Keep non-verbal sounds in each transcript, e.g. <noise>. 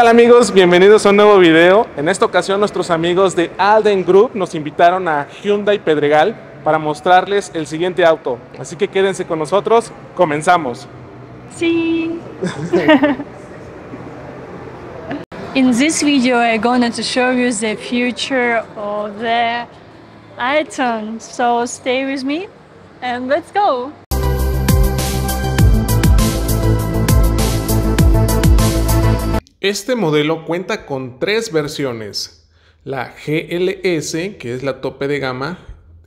tal amigos? Bienvenidos a un nuevo video. En esta ocasión nuestros amigos de Alden Group nos invitaron a Hyundai Pedregal para mostrarles el siguiente auto. Así que quédense con nosotros, comenzamos. See. <laughs> In this video, I'm going to show you the future of the item. So stay with me and let's go. Este modelo cuenta con tres versiones. La GLS, que es la tope de gama,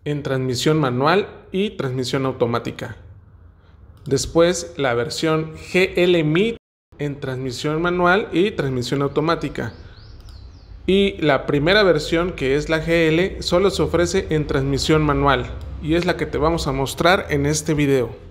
en transmisión manual y transmisión automática. Después la versión GL Mid en transmisión manual y transmisión automática. Y la primera versión, que es la GL, solo se ofrece en transmisión manual y es la que te vamos a mostrar en este video.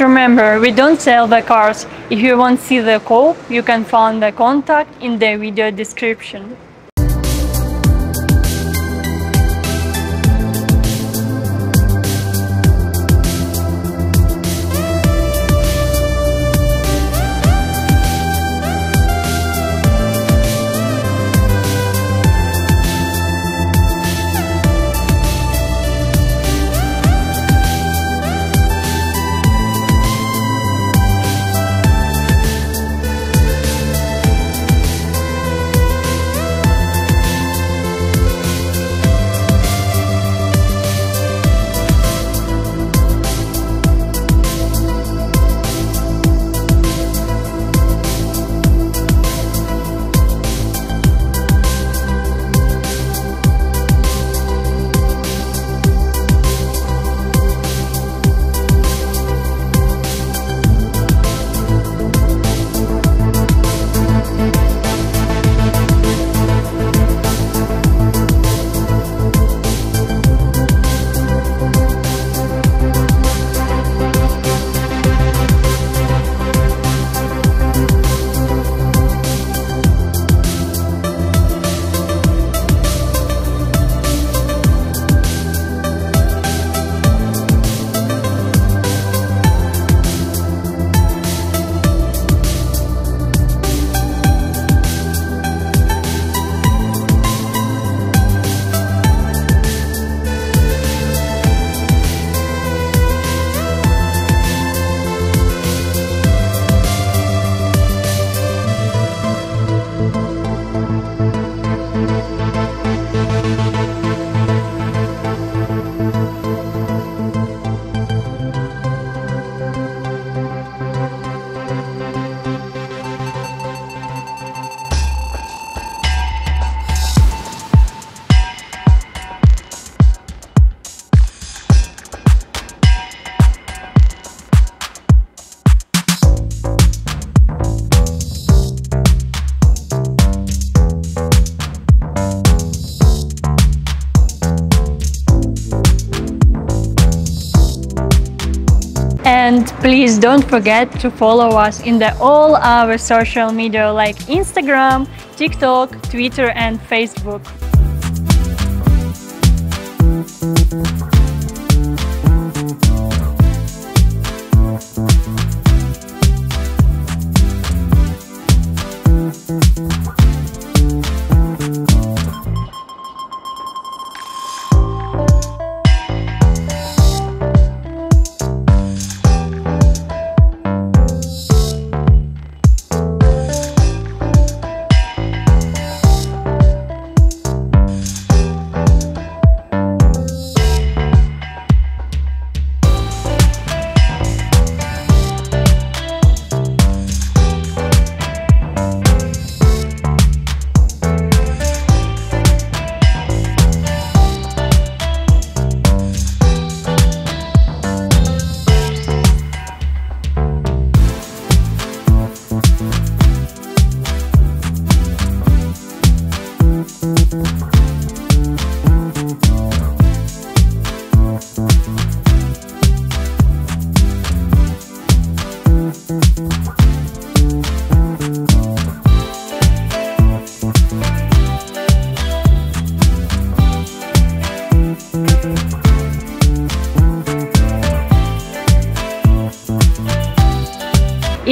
Remember, we don't sell the cars. If you want to see the code, you can find the contact in the video description. Please don't forget to follow us in the all our social media like Instagram, TikTok, Twitter and Facebook.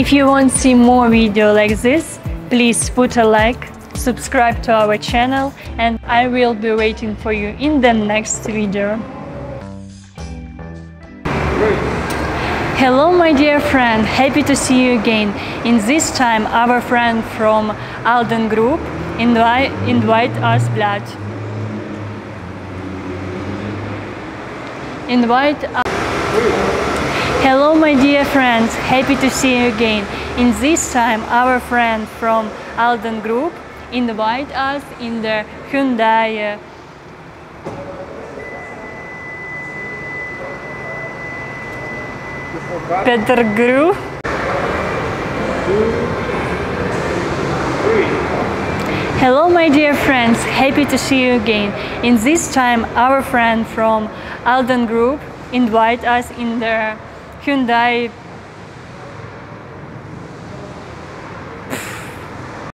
If you want to see more video like this, please put a like, subscribe to our channel and I will be waiting for you in the next video. Hello my dear friend, happy to see you again. In this time our friend from Alden Group invite, invite us blood. Invite us. Hello my dear friends, happy to see you again. In this time our friend from Alden Group invite us in the Hyundai uh, Peter Group. Hello my dear friends, happy to see you again. In this time our friend from Alden Group invite us in the Hyundai